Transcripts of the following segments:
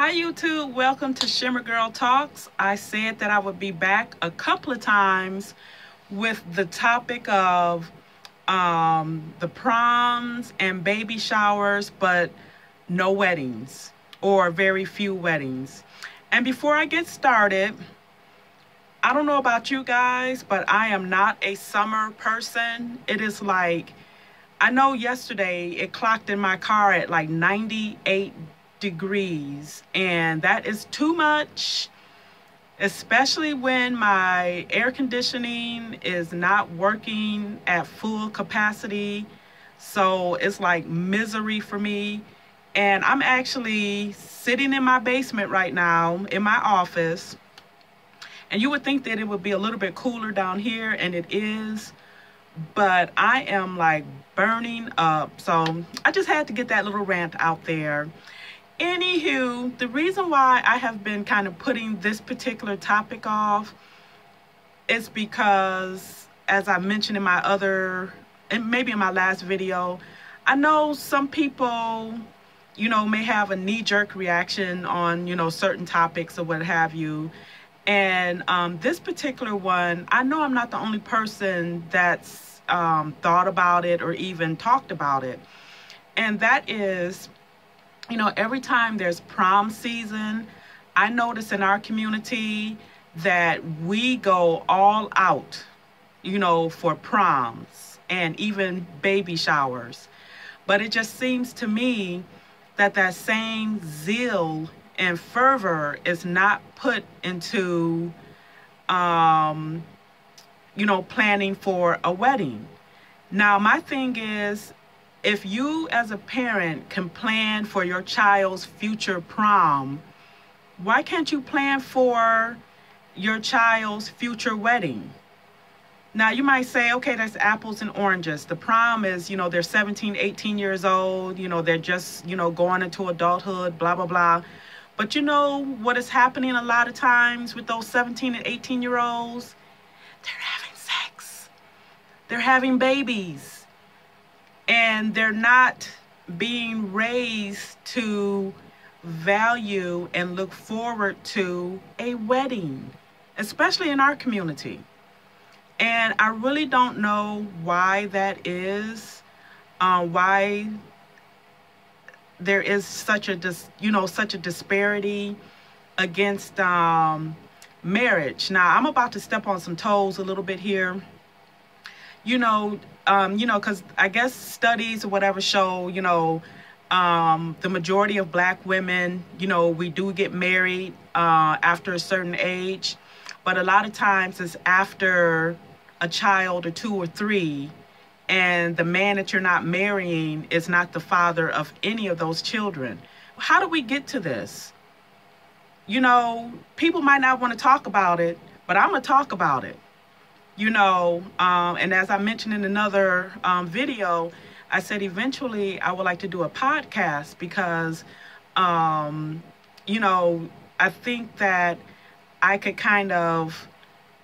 Hi YouTube, welcome to Shimmer Girl Talks. I said that I would be back a couple of times with the topic of um, the proms and baby showers, but no weddings or very few weddings. And before I get started, I don't know about you guys, but I am not a summer person. It is like, I know yesterday it clocked in my car at like 98 degrees and that is too much especially when my air conditioning is not working at full capacity. So it's like misery for me and I'm actually sitting in my basement right now in my office and you would think that it would be a little bit cooler down here and it is but I am like burning up. So I just had to get that little rant out there Anywho, the reason why I have been kind of putting this particular topic off is because, as I mentioned in my other, and maybe in my last video, I know some people, you know, may have a knee-jerk reaction on, you know, certain topics or what have you. And um, this particular one, I know I'm not the only person that's um, thought about it or even talked about it. And that is you know, every time there's prom season, I notice in our community that we go all out, you know, for proms and even baby showers. But it just seems to me that that same zeal and fervor is not put into, um, you know, planning for a wedding. Now, my thing is, if you as a parent can plan for your child's future prom, why can't you plan for your child's future wedding? Now you might say, okay, that's apples and oranges. The prom is, you know, they're 17, 18 years old, you know, they're just, you know, going into adulthood, blah, blah, blah. But you know what is happening a lot of times with those 17 and 18 year olds? They're having sex. They're having babies and they're not being raised to value and look forward to a wedding, especially in our community. And I really don't know why that is, uh, why there is such a dis, you know such a disparity against um, marriage. Now I'm about to step on some toes a little bit here. You know, um, you know, because I guess studies or whatever show, you know, um, the majority of black women, you know, we do get married uh, after a certain age, but a lot of times it's after a child or two or three, and the man that you're not marrying is not the father of any of those children. How do we get to this? You know, people might not want to talk about it, but I'm going to talk about it you know, um, and as I mentioned in another um, video, I said eventually I would like to do a podcast because, um, you know, I think that I could kind of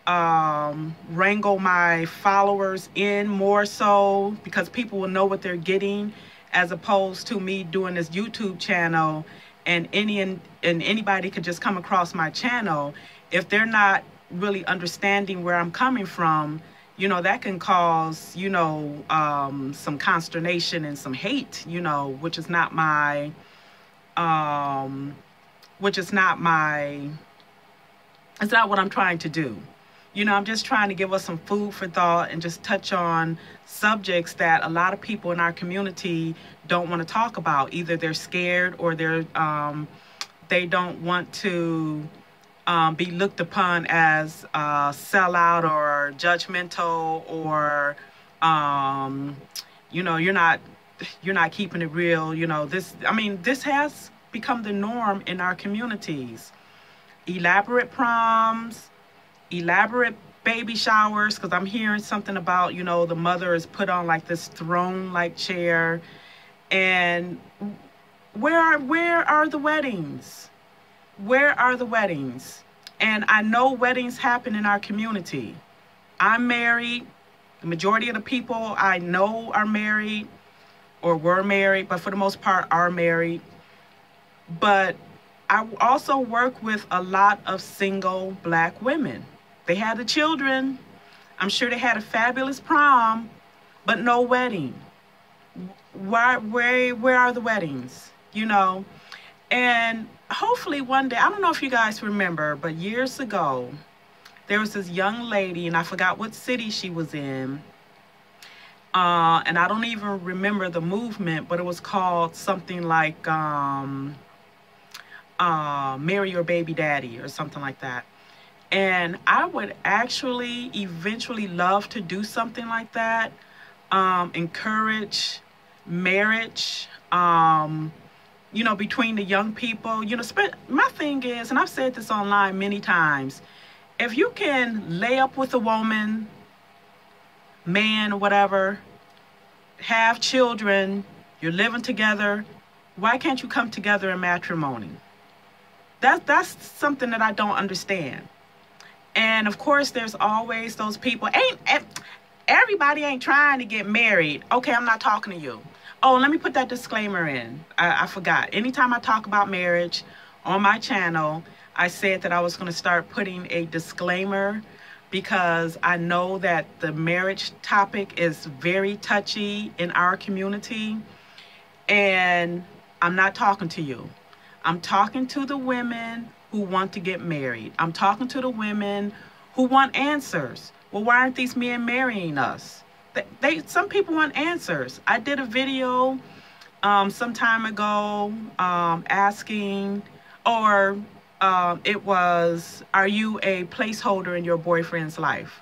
um, wrangle my followers in more so because people will know what they're getting as opposed to me doing this YouTube channel and any and, and anybody could just come across my channel. If they're not really understanding where I'm coming from, you know, that can cause, you know, um, some consternation and some hate, you know, which is not my, um, which is not my, it's not what I'm trying to do. You know, I'm just trying to give us some food for thought and just touch on subjects that a lot of people in our community don't want to talk about. Either they're scared or they're, um, they don't want to, um, be looked upon as uh, sellout or judgmental or um, you know you're not you're not keeping it real you know this i mean this has become the norm in our communities. Elaborate proms elaborate baby showers because i'm hearing something about you know the mother is put on like this throne like chair. And where are where are the weddings where are the weddings? And I know weddings happen in our community. I'm married. The majority of the people I know are married or were married, but for the most part are married. But I also work with a lot of single black women. They had the children. I'm sure they had a fabulous prom, but no wedding. Where, where, where are the weddings? You know? And hopefully one day, I don't know if you guys remember, but years ago, there was this young lady, and I forgot what city she was in. Uh, and I don't even remember the movement, but it was called something like um, uh, Marry Your Baby Daddy or something like that. And I would actually eventually love to do something like that, um, encourage marriage, um, you know, between the young people. You know, my thing is, and I've said this online many times, if you can lay up with a woman, man, whatever, have children, you're living together, why can't you come together in matrimony? That, that's something that I don't understand. And of course, there's always those people. Ain't eh, everybody ain't trying to get married. Okay, I'm not talking to you. Oh, let me put that disclaimer in. I, I forgot. Anytime I talk about marriage on my channel, I said that I was going to start putting a disclaimer because I know that the marriage topic is very touchy in our community. And I'm not talking to you. I'm talking to the women who want to get married. I'm talking to the women who want answers. Well, why aren't these men marrying us? They, some people want answers. I did a video um, some time ago um, asking, or um, it was, are you a placeholder in your boyfriend's life?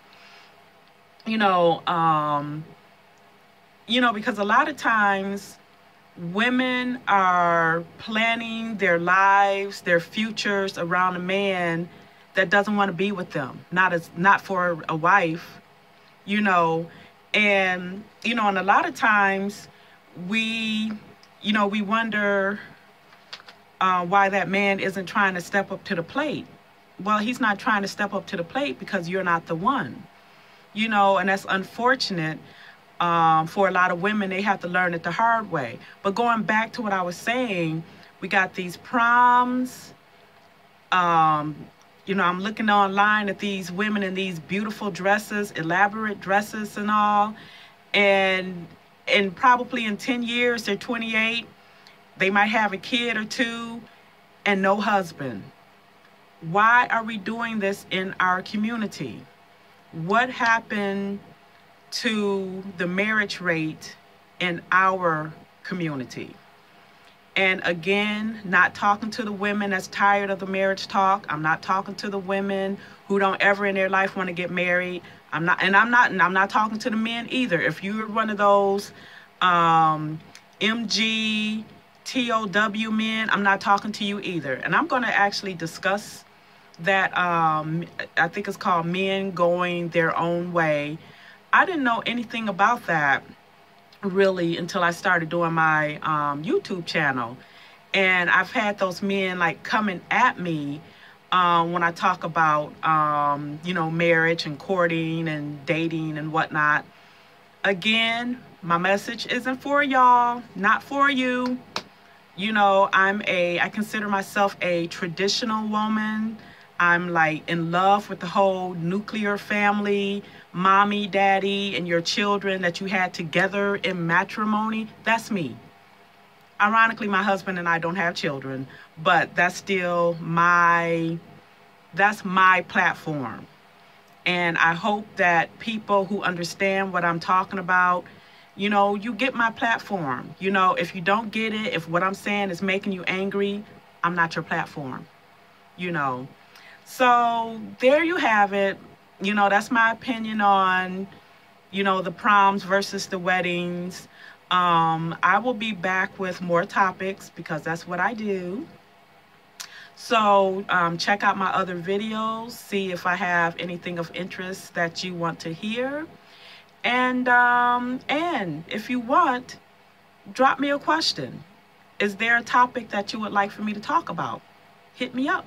You know, um, you know, because a lot of times women are planning their lives, their futures around a man that doesn't want to be with them, not as not for a wife, you know, and you know, and a lot of times we, you know, we wonder uh, why that man isn't trying to step up to the plate. Well, he's not trying to step up to the plate because you're not the one, you know, and that's unfortunate um, for a lot of women, they have to learn it the hard way. But going back to what I was saying, we got these proms. Um, you know, I'm looking online at these women in these beautiful dresses, elaborate dresses and all. And and probably in 10 years, they're 28. They might have a kid or two and no husband. Why are we doing this in our community? What happened to the marriage rate in our community. And again, not talking to the women that's tired of the marriage talk. I'm not talking to the women who don't ever in their life want to get married. I'm not, and I'm not, and I'm not talking to the men either. If you're one of those um, MG, TOW men, I'm not talking to you either. And I'm going to actually discuss that. Um, I think it's called Men Going Their Own Way I didn't know anything about that really until I started doing my um, YouTube channel. And I've had those men like coming at me um, when I talk about, um, you know, marriage and courting and dating and whatnot. Again, my message isn't for y'all, not for you. You know, I'm a, I consider myself a traditional woman. I'm like in love with the whole nuclear family, mommy, daddy, and your children that you had together in matrimony. That's me. Ironically, my husband and I don't have children, but that's still my that's my platform. And I hope that people who understand what I'm talking about, you know, you get my platform. You know, if you don't get it, if what I'm saying is making you angry, I'm not your platform. You know, so there you have it. You know, that's my opinion on, you know, the proms versus the weddings. Um, I will be back with more topics because that's what I do. So um, check out my other videos, see if I have anything of interest that you want to hear. And, um, and if you want, drop me a question. Is there a topic that you would like for me to talk about? Hit me up